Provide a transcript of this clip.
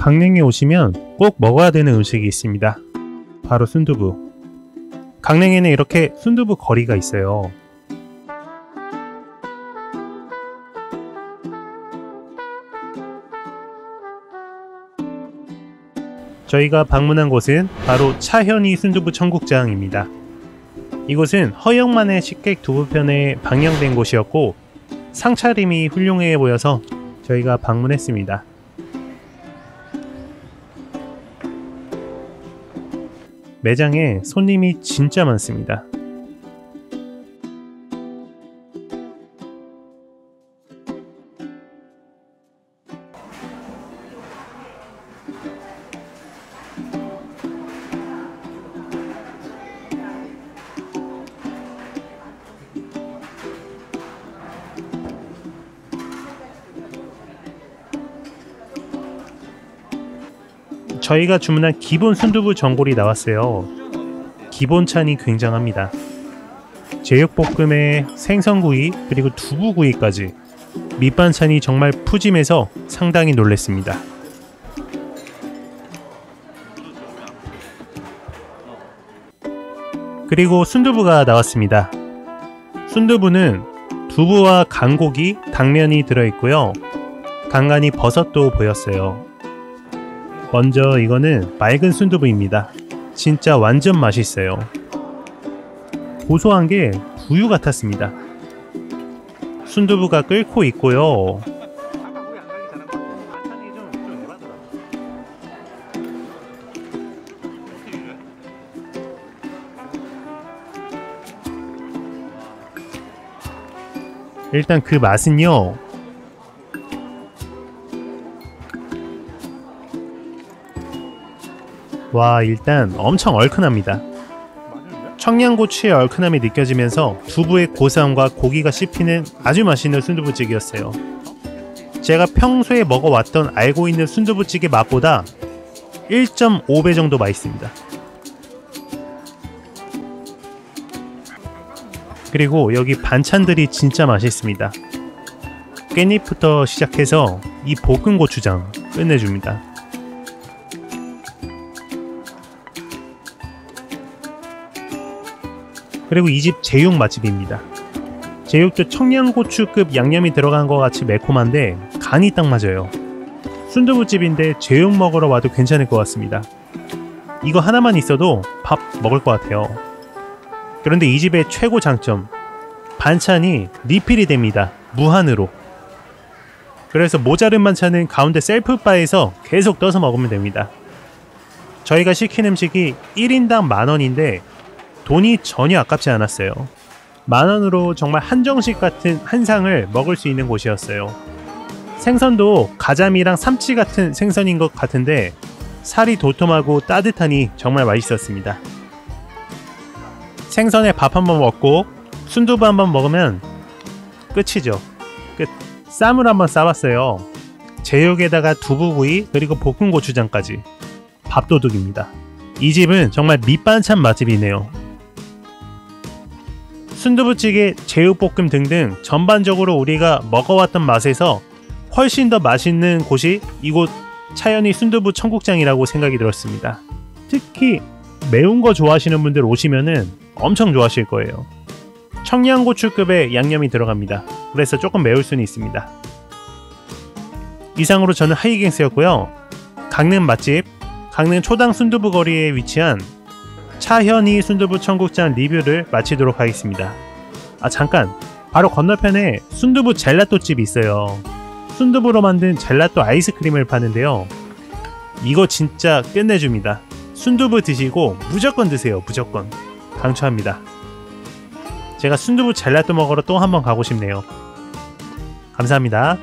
강릉에 오시면 꼭 먹어야 되는 음식이 있습니다. 바로 순두부. 강릉에는 이렇게 순두부 거리가 있어요. 저희가 방문한 곳은 바로 차현이 순두부 청국장입니다. 이곳은 허영만의 식객 두부편에 방영된 곳이었고 상차림이 훌륭해 보여서 저희가 방문했습니다. 매장에 손님이 진짜 많습니다. 저희가 주문한 기본 순두부 전골이 나왔어요. 기본 찬이 굉장합니다. 제육볶음에 생선구이 그리고 두부구이까지 밑반찬이 정말 푸짐해서 상당히 놀랬습니다. 그리고 순두부가 나왔습니다. 순두부는 두부와 간고기, 당면이 들어있고요. 간간히 버섯도 보였어요. 먼저 이거는 맑은 순두부입니다. 진짜 완전 맛있어요. 고소한 게 두유 같았습니다. 순두부가 끓고 있고요. 일단 그 맛은요. 와 일단 엄청 얼큰합니다. 청양고추의 얼큰함이 느껴지면서 두부의 고소함과 고기가 씹히는 아주 맛있는 순두부찌개였어요. 제가 평소에 먹어왔던 알고 있는 순두부찌개 맛보다 1.5배 정도 맛있습니다. 그리고 여기 반찬들이 진짜 맛있습니다. 깻잎부터 시작해서 이 볶은 고추장 끝내줍니다. 그리고 이 집 제육 맛집입니다. 제육도 청양고추급 양념이 들어간 것 같이 매콤한데 간이 딱 맞아요. 순두부집인데 제육 먹으러 와도 괜찮을 것 같습니다. 이거 하나만 있어도 밥 먹을 것 같아요. 그런데 이 집의 최고 장점 반찬이 리필이 됩니다. 무한으로. 그래서 모자른 반찬은 가운데 셀프바에서 계속 떠서 먹으면 됩니다. 저희가 시킨 음식이 1인당 만원인데 돈이 전혀 아깝지 않았어요. 만 원으로 정말 한정식 같은 한 상을 먹을 수 있는 곳이었어요. 생선도 가자미랑 삼치 같은 생선인 것 같은데 살이 도톰하고 따뜻하니 정말 맛있었습니다. 생선에 밥 한 번 먹고 순두부 한 번 먹으면 끝이죠. 끝. 쌈을 한번 싸봤어요. 제육에다가 두부구이 그리고 볶은 고추장까지 밥도둑입니다. 이 집은 정말 밑반찬 맛집이네요. 순두부찌개, 제육볶음 등등 전반적으로 우리가 먹어왔던 맛에서 훨씬 더 맛있는 곳이 이곳 차연이 순두부 청국장이라고 생각이 들었습니다. 특히 매운 거 좋아하시는 분들 오시면은 엄청 좋아하실 거예요. 청양고추급의 양념이 들어갑니다. 그래서 조금 매울 수는 있습니다. 이상으로 저는 하이갱스였고요. 강릉 맛집, 강릉 초당 순두부 거리에 위치한 차현이 순두부 청국장 리뷰를 마치도록 하겠습니다. 아 잠깐 바로 건너편에 순두부 젤라또 집이 있어요. 순두부로 만든 젤라또 아이스크림을 파는데요. 이거 진짜 끝내줍니다. 순두부 드시고 무조건 드세요. 무조건 강추합니다. 제가 순두부 젤라또 먹으러 또 한 번 가고 싶네요. 감사합니다.